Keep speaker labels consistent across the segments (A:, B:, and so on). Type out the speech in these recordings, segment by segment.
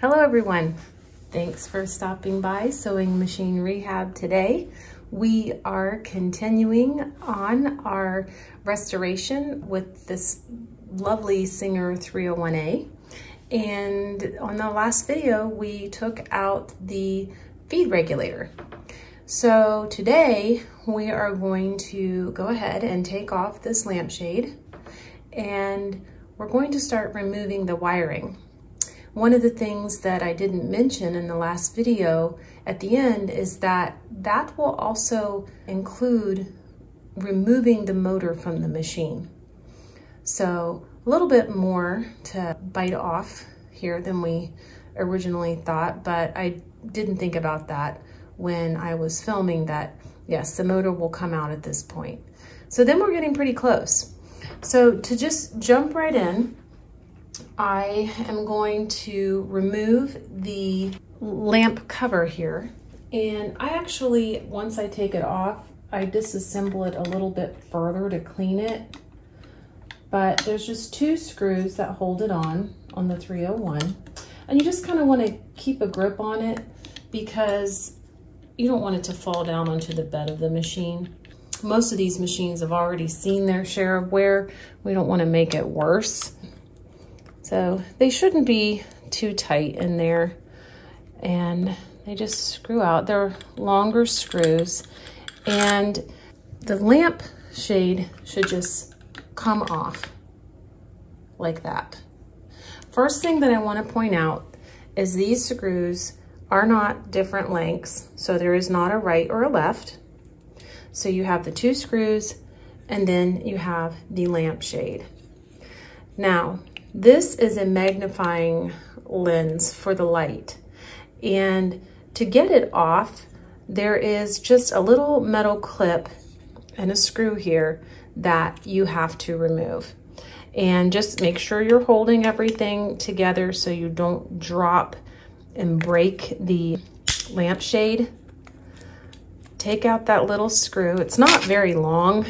A: Hello everyone. Thanks for stopping by Sewing Machine Rehab today. We are continuing on our restoration with this lovely Singer 301A. And on the last video, we took out the feed regulator. So today we are going to go ahead and take off this lampshade and we're going to start removing the wiring. One of the things that I didn't mention in the last video at the end is that that will also include removing the motor from the machine. So a little bit more to bite off here than we originally thought, but I didn't think about that when I was filming that, yes, the motor will come out at this point. So then we're getting pretty close. So to just jump right in, I am going to remove the lamp cover here. And I actually, once I take it off, I disassemble it a little bit further to clean it. But there's just two screws that hold it on, on the 301. And you just kind of want to keep a grip on it because you don't want it to fall down onto the bed of the machine. Most of these machines have already seen their share of wear. We don't want to make it worse. So they shouldn't be too tight in there and they just screw out. They're longer screws and the lamp shade should just come off like that. First thing that I wanna point out is these screws are not different lengths. So there is not a right or a left. So you have the two screws and then you have the lampshade. Now, this is a magnifying lens for the light. And to get it off, there is just a little metal clip and a screw here that you have to remove. And just make sure you're holding everything together so you don't drop and break the lampshade. Take out that little screw. It's not very long,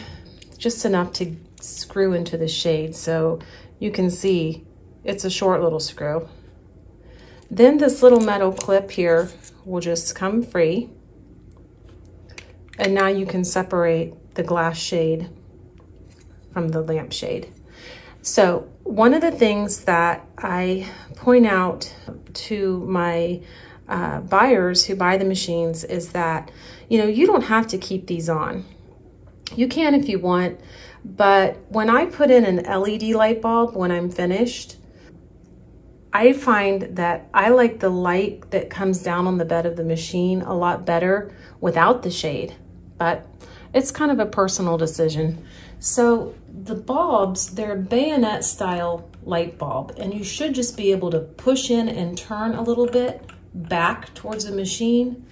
A: just enough to screw into the shade. So you can see it's a short little screw. Then this little metal clip here will just come free. And now you can separate the glass shade from the lamp shade. So one of the things that I point out to my uh, buyers who buy the machines is that, you know, you don't have to keep these on. You can if you want, but when I put in an LED light bulb when I'm finished, I find that I like the light that comes down on the bed of the machine a lot better without the shade, but it's kind of a personal decision. So the bulbs, they're bayonet style light bulb, and you should just be able to push in and turn a little bit back towards the machine,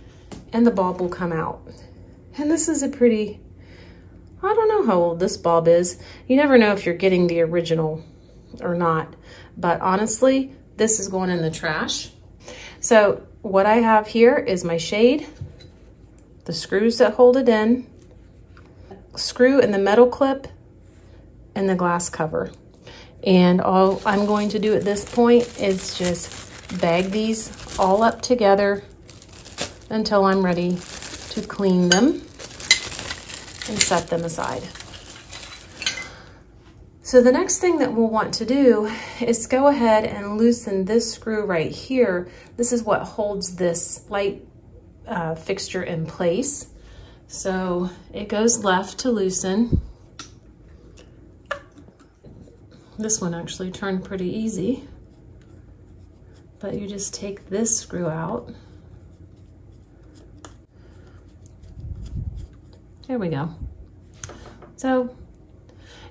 A: and the bulb will come out. And this is a pretty I don't know how old this bulb is. You never know if you're getting the original or not. But honestly, this is going in the trash. So what I have here is my shade, the screws that hold it in, screw in the metal clip, and the glass cover. And all I'm going to do at this point is just bag these all up together until I'm ready to clean them and set them aside. So the next thing that we'll want to do is go ahead and loosen this screw right here. This is what holds this light uh, fixture in place. So it goes left to loosen. This one actually turned pretty easy, but you just take this screw out There we go. So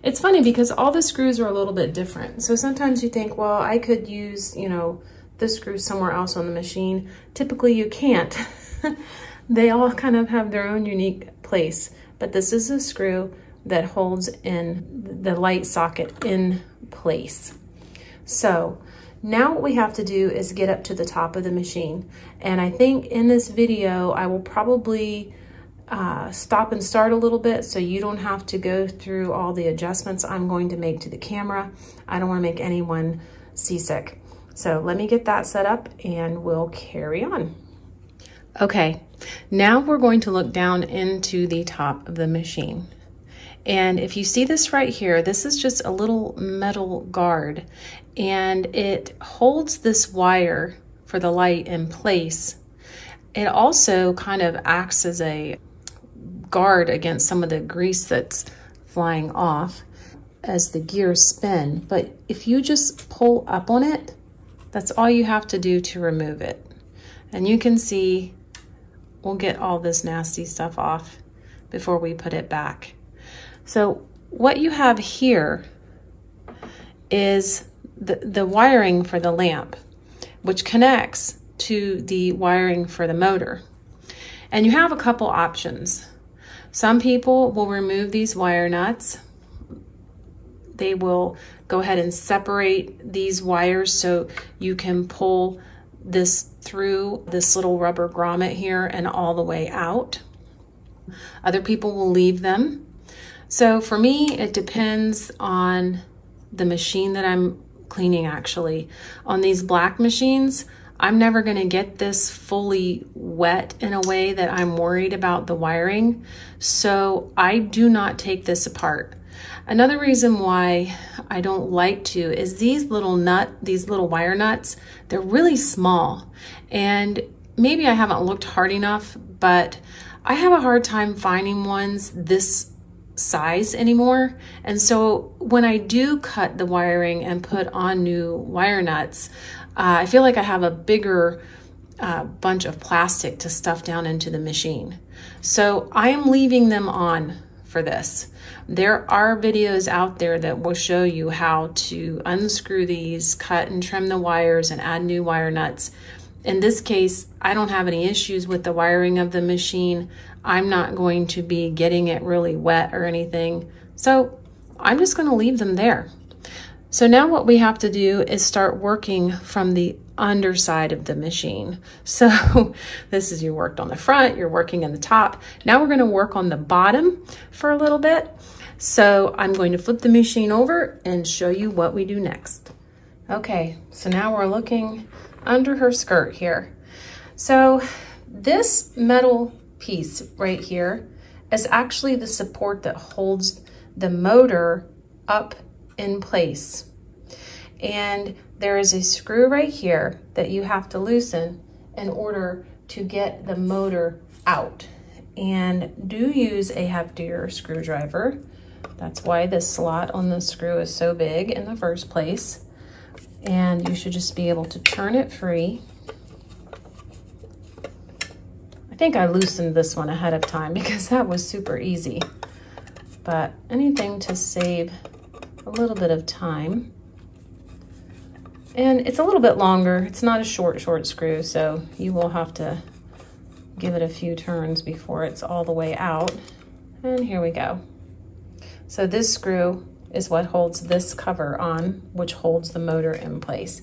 A: it's funny because all the screws are a little bit different. So sometimes you think, well, I could use, you know, the screw somewhere else on the machine. Typically you can't. they all kind of have their own unique place. But this is a screw that holds in the light socket in place. So now what we have to do is get up to the top of the machine. And I think in this video, I will probably uh, stop and start a little bit so you don't have to go through all the adjustments I'm going to make to the camera. I don't want to make anyone seasick. So let me get that set up and we'll carry on. Okay, now we're going to look down into the top of the machine. And if you see this right here, this is just a little metal guard and it holds this wire for the light in place. It also kind of acts as a guard against some of the grease that's flying off as the gears spin. But if you just pull up on it, that's all you have to do to remove it. And you can see we'll get all this nasty stuff off before we put it back. So what you have here is the, the wiring for the lamp, which connects to the wiring for the motor. And you have a couple options. Some people will remove these wire nuts. They will go ahead and separate these wires so you can pull this through this little rubber grommet here and all the way out. Other people will leave them. So for me, it depends on the machine that I'm cleaning actually. On these black machines, I'm never going to get this fully wet in a way that I'm worried about the wiring. So I do not take this apart. Another reason why I don't like to is these little nut, these little wire nuts, they're really small. And maybe I haven't looked hard enough, but I have a hard time finding ones this size anymore. And so when I do cut the wiring and put on new wire nuts, uh, I feel like I have a bigger uh, bunch of plastic to stuff down into the machine. So I am leaving them on for this. There are videos out there that will show you how to unscrew these, cut and trim the wires and add new wire nuts. In this case, I don't have any issues with the wiring of the machine. I'm not going to be getting it really wet or anything. So I'm just gonna leave them there. So now what we have to do is start working from the underside of the machine. So this is you worked on the front, you're working in the top. Now we're gonna work on the bottom for a little bit. So I'm going to flip the machine over and show you what we do next. Okay, so now we're looking under her skirt here. So this metal piece right here is actually the support that holds the motor up in place. And there is a screw right here that you have to loosen in order to get the motor out. And do use a heftier screwdriver. That's why this slot on the screw is so big in the first place. And you should just be able to turn it free. I think I loosened this one ahead of time because that was super easy. But anything to save a little bit of time. And it's a little bit longer. It's not a short, short screw, so you will have to give it a few turns before it's all the way out. And here we go. So this screw is what holds this cover on, which holds the motor in place.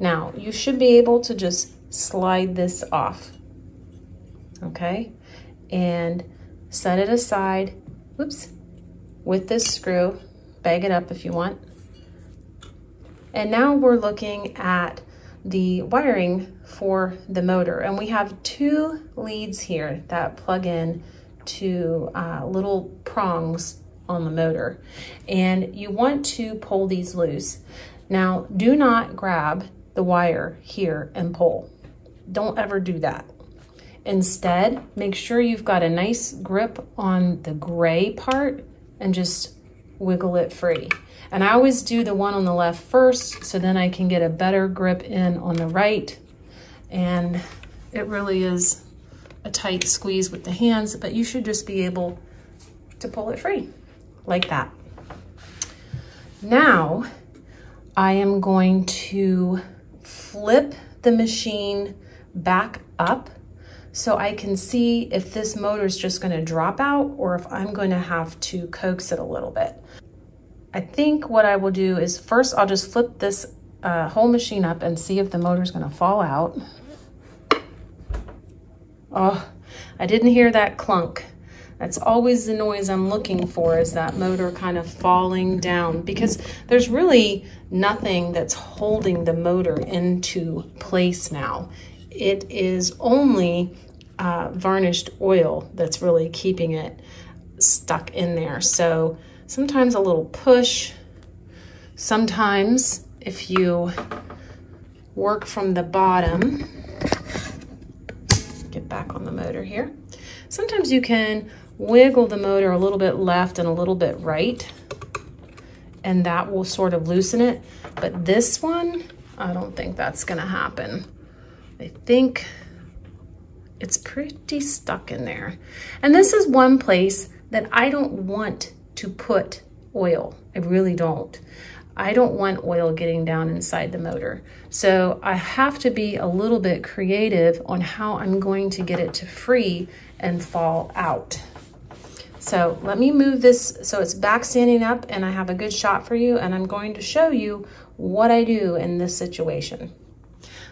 A: Now, you should be able to just slide this off, okay? And set it aside, whoops, with this screw, bag it up if you want. And now we're looking at the wiring for the motor. And we have two leads here that plug in to uh, little prongs on the motor. And you want to pull these loose. Now, do not grab the wire here and pull. Don't ever do that. Instead, make sure you've got a nice grip on the gray part and just wiggle it free. And I always do the one on the left first, so then I can get a better grip in on the right. And it really is a tight squeeze with the hands, but you should just be able to pull it free like that. Now, I am going to flip the machine back up so I can see if this motor is just gonna drop out or if I'm going to have to coax it a little bit. I think what I will do is first I'll just flip this uh, whole machine up and see if the motor is gonna fall out. Oh, I didn't hear that clunk. That's always the noise I'm looking for is that motor kind of falling down because there's really nothing that's holding the motor into place now. It is only uh, varnished oil that's really keeping it stuck in there. So sometimes a little push, sometimes if you work from the bottom, get back on the motor here. Sometimes you can wiggle the motor a little bit left and a little bit right, and that will sort of loosen it. But this one, I don't think that's gonna happen. I think it's pretty stuck in there. And this is one place that I don't want to put oil. I really don't. I don't want oil getting down inside the motor. So I have to be a little bit creative on how I'm going to get it to free and fall out. So let me move this so it's back standing up and I have a good shot for you and I'm going to show you what I do in this situation.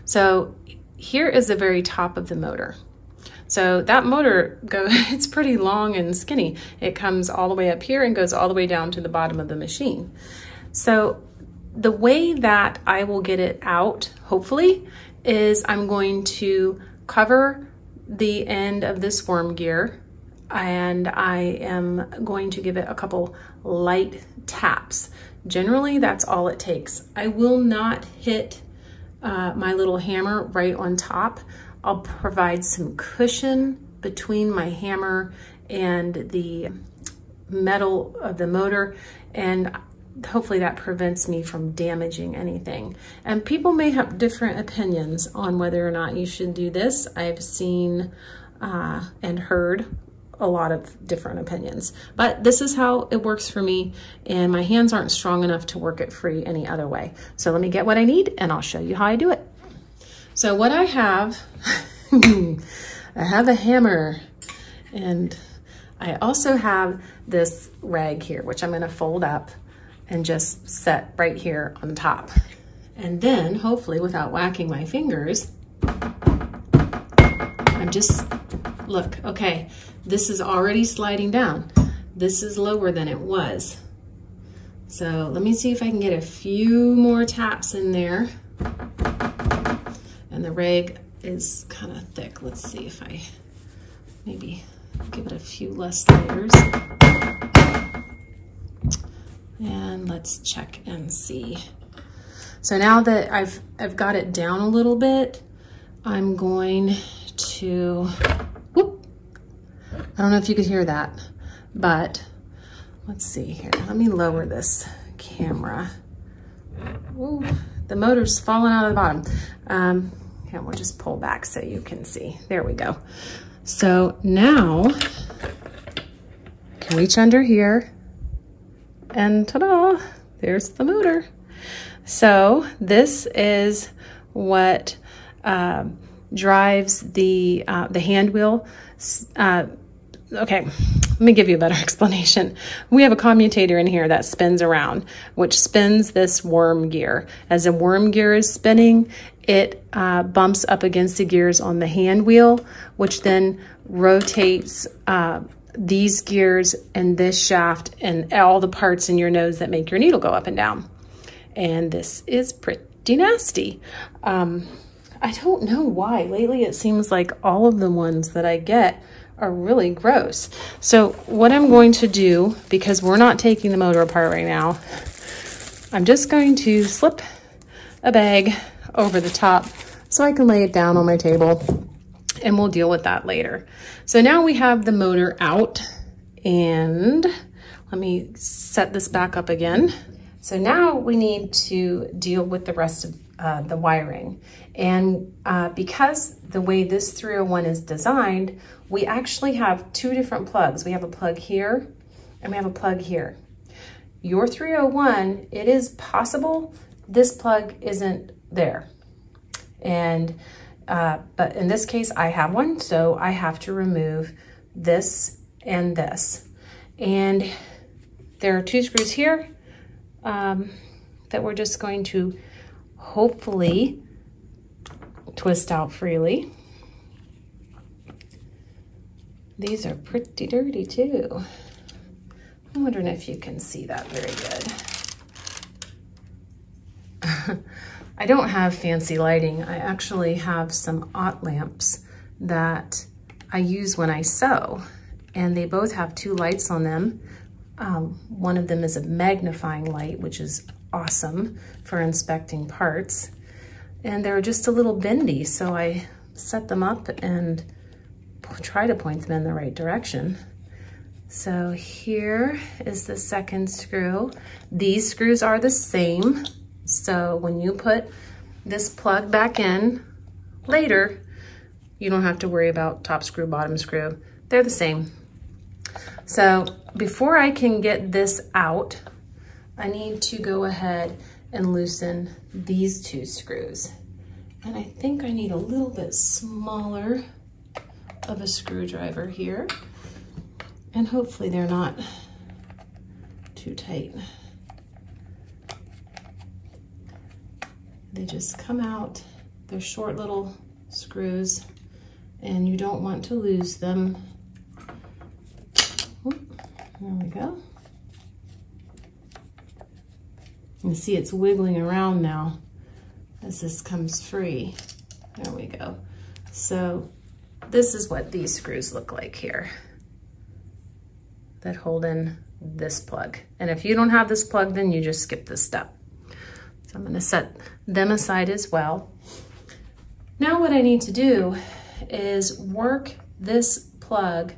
A: So here is the very top of the motor. So that motor, go, it's pretty long and skinny. It comes all the way up here and goes all the way down to the bottom of the machine. So the way that I will get it out, hopefully, is I'm going to cover the end of this worm gear and I am going to give it a couple light taps. Generally, that's all it takes. I will not hit uh, my little hammer right on top. I'll provide some cushion between my hammer and the metal of the motor and hopefully that prevents me from damaging anything. And people may have different opinions on whether or not you should do this. I've seen uh, and heard a lot of different opinions, but this is how it works for me and my hands aren't strong enough to work it free any other way. So let me get what I need and I'll show you how I do it. So what I have, I have a hammer and I also have this rag here, which I'm gonna fold up and just set right here on top. And then hopefully without whacking my fingers, I'm just, look, okay, this is already sliding down. This is lower than it was. So let me see if I can get a few more taps in there and the rag is kind of thick. Let's see if I maybe give it a few less layers. And let's check and see. So now that I've, I've got it down a little bit, I'm going to, whoop, I don't know if you could hear that, but let's see here. Let me lower this camera. Ooh, the motor's falling out of the bottom. Um, we'll just pull back so you can see. There we go. So now, can reach under here and ta-da, there's the motor. So this is what uh, drives the, uh, the hand wheel. Uh, okay, let me give you a better explanation. We have a commutator in here that spins around, which spins this worm gear. As a worm gear is spinning, it uh, bumps up against the gears on the hand wheel, which then rotates uh, these gears and this shaft and all the parts in your nose that make your needle go up and down. And this is pretty nasty. Um, I don't know why. Lately, it seems like all of the ones that I get are really gross. So what I'm going to do, because we're not taking the motor apart right now, I'm just going to slip a bag over the top so I can lay it down on my table and we'll deal with that later. So now we have the motor out and let me set this back up again. So now we need to deal with the rest of uh, the wiring. And uh, because the way this 301 is designed, we actually have two different plugs. We have a plug here and we have a plug here. Your 301, it is possible this plug isn't there. And, uh, but in this case, I have one, so I have to remove this and this. And there are two screws here um, that we're just going to hopefully twist out freely. These are pretty dirty too. I'm wondering if you can see that very good. I don't have fancy lighting. I actually have some Ott lamps that I use when I sew and they both have two lights on them. Um, one of them is a magnifying light, which is awesome for inspecting parts. And they're just a little bendy, so I set them up and try to point them in the right direction. So here is the second screw. These screws are the same. So when you put this plug back in later, you don't have to worry about top screw, bottom screw. They're the same. So before I can get this out, I need to go ahead and loosen these two screws. And I think I need a little bit smaller of a screwdriver here. And hopefully they're not too tight. They just come out. They're short little screws and you don't want to lose them. There we go. You see it's wiggling around now as this comes free. There we go. So this is what these screws look like here that hold in this plug. And if you don't have this plug, then you just skip this step. So I'm gonna set them aside as well. Now what I need to do is work this plug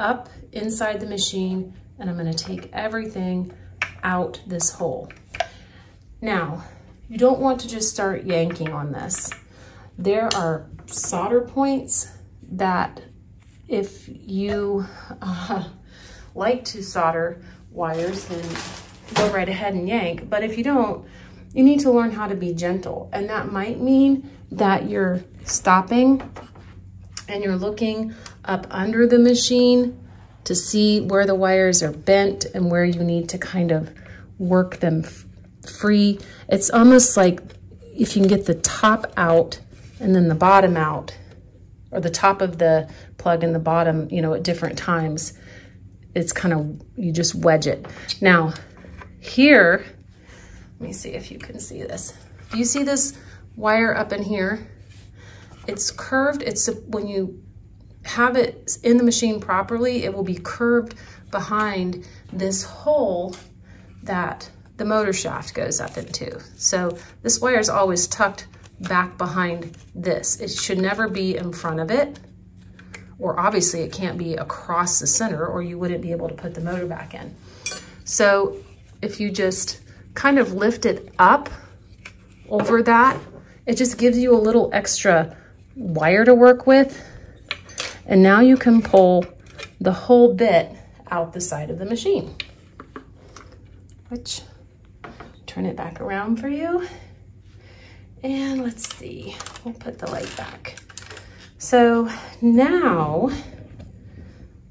A: up inside the machine and I'm gonna take everything out this hole. Now, you don't want to just start yanking on this. There are solder points that if you uh, like to solder wires, then go right ahead and yank. But if you don't, you need to learn how to be gentle. And that might mean that you're stopping and you're looking up under the machine to see where the wires are bent and where you need to kind of work them free. It's almost like if you can get the top out and then the bottom out, or the top of the plug and the bottom, you know, at different times, it's kind of, you just wedge it. Now, here, let me see if you can see this. Do you see this wire up in here? It's curved. It's when you have it in the machine properly, it will be curved behind this hole that the motor shaft goes up into. So this wire is always tucked back behind this. It should never be in front of it, or obviously it can't be across the center or you wouldn't be able to put the motor back in. So if you just kind of lift it up over that, it just gives you a little extra wire to work with. And now you can pull the whole bit out the side of the machine, which turn it back around for you. And let's see, we'll put the light back. So now,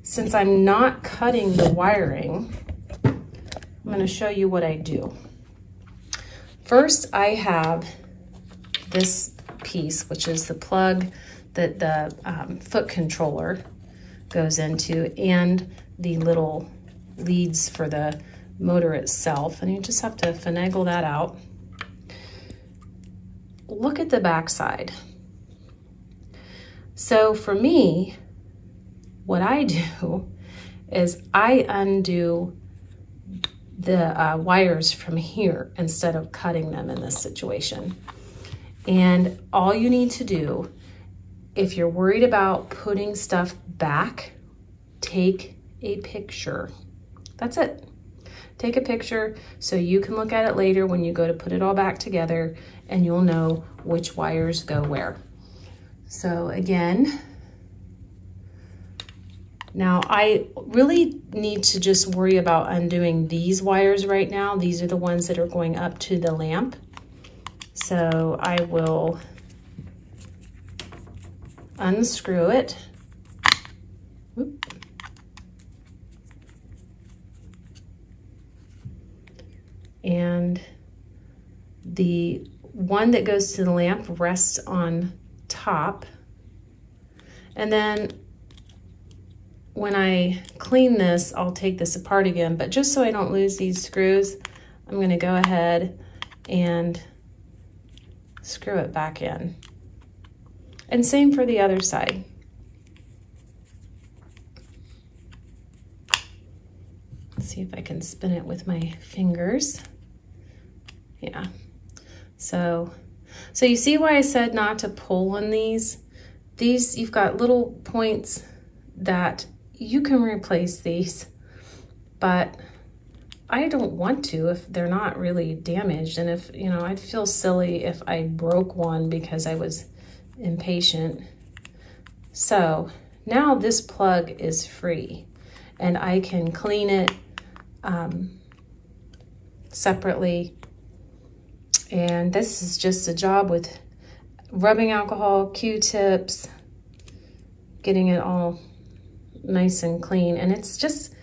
A: since I'm not cutting the wiring, I'm gonna show you what I do. First, I have this piece, which is the plug that the um, foot controller goes into and the little leads for the motor itself. And you just have to finagle that out. Look at the backside. So for me, what I do is I undo the uh, wires from here instead of cutting them in this situation. And all you need to do, if you're worried about putting stuff back, take a picture. That's it. Take a picture so you can look at it later when you go to put it all back together and you'll know which wires go where. So again, now I really need to just worry about undoing these wires right now. These are the ones that are going up to the lamp. So I will unscrew it. And the one that goes to the lamp rests on top. And then when I clean this, I'll take this apart again, but just so I don't lose these screws, I'm gonna go ahead and screw it back in. And same for the other side. Let's see if I can spin it with my fingers. Yeah. So, so you see why I said not to pull on these? These, you've got little points that you can replace these, but I don't want to if they're not really damaged. And if, you know, I'd feel silly if I broke one because I was impatient. So now this plug is free and I can clean it um, separately. And this is just a job with rubbing alcohol, Q-tips, getting it all nice and clean. And it's just,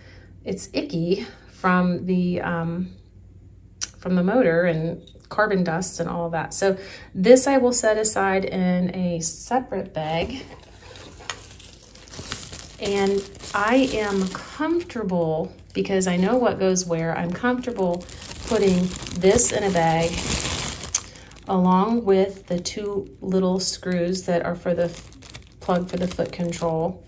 A: it's icky from the, um, from the motor and carbon dust and all that. So this I will set aside in a separate bag. And I am comfortable, because I know what goes where, I'm comfortable putting this in a bag along with the two little screws that are for the plug for the foot control,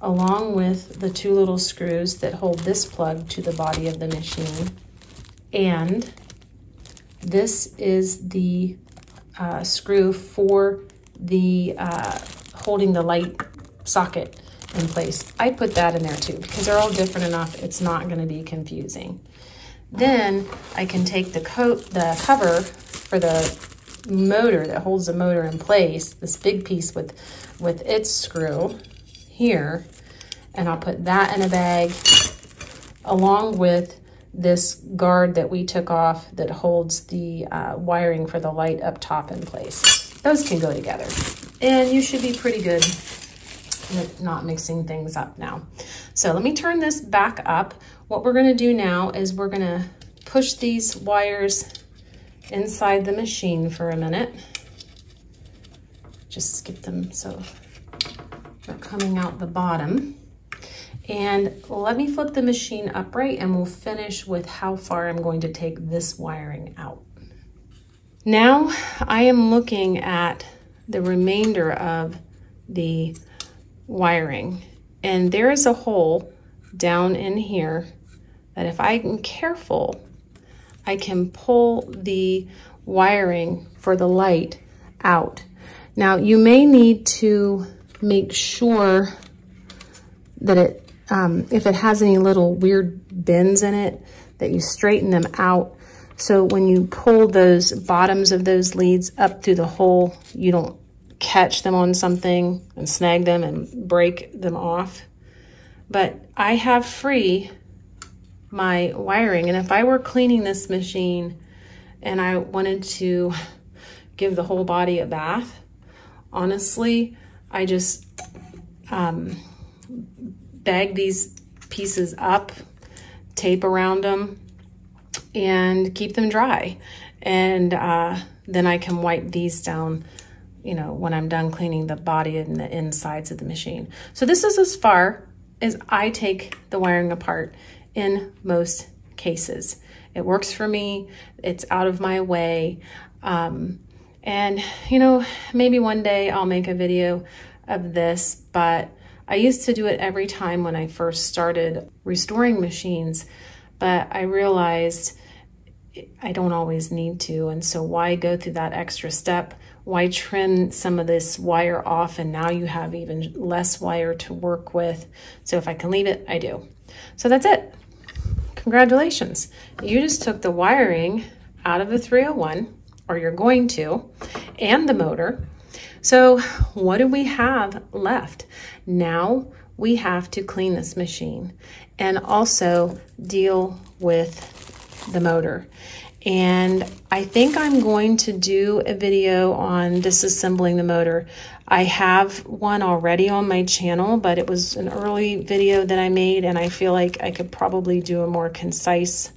A: along with the two little screws that hold this plug to the body of the machine. And this is the uh, screw for the uh, holding the light socket in place. I put that in there too because they're all different enough. It's not going to be confusing. Then I can take the coat, the cover for the motor that holds the motor in place, this big piece with, with its screw here, and I'll put that in a bag along with this guard that we took off that holds the uh, wiring for the light up top in place. Those can go together. And you should be pretty good with not mixing things up now. So let me turn this back up. What we're gonna do now is we're gonna push these wires inside the machine for a minute. Just skip them so they're coming out the bottom. And let me flip the machine upright and we'll finish with how far I'm going to take this wiring out. Now I am looking at the remainder of the wiring and there is a hole down in here that if I'm careful, I can pull the wiring for the light out. Now you may need to make sure that it um, if it has any little weird bends in it, that you straighten them out. So when you pull those bottoms of those leads up through the hole, you don't catch them on something and snag them and break them off. But I have free my wiring. And if I were cleaning this machine and I wanted to give the whole body a bath, honestly, I just um, bag these pieces up, tape around them, and keep them dry. And uh, then I can wipe these down, you know, when I'm done cleaning the body and the insides of the machine. So this is as far as I take the wiring apart in most cases. It works for me. It's out of my way. Um, and, you know, maybe one day I'll make a video of this, but I used to do it every time when I first started restoring machines, but I realized I don't always need to. And so why go through that extra step? Why trim some of this wire off and now you have even less wire to work with? So if I can leave it, I do. So that's it. Congratulations. You just took the wiring out of the 301, or you're going to, and the motor, so what do we have left? Now we have to clean this machine and also deal with the motor. And I think I'm going to do a video on disassembling the motor. I have one already on my channel, but it was an early video that I made and I feel like I could probably do a more concise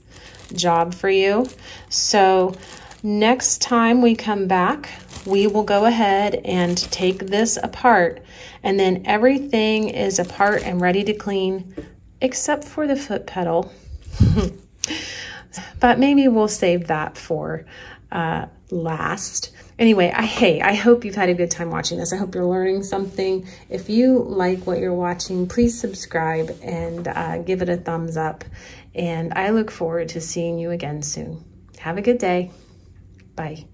A: job for you. So next time we come back, we will go ahead and take this apart and then everything is apart and ready to clean except for the foot pedal. but maybe we'll save that for uh, last. Anyway, I, hey, I hope you've had a good time watching this. I hope you're learning something. If you like what you're watching, please subscribe and uh, give it a thumbs up. And I look forward to seeing you again soon. Have a good day. Bye.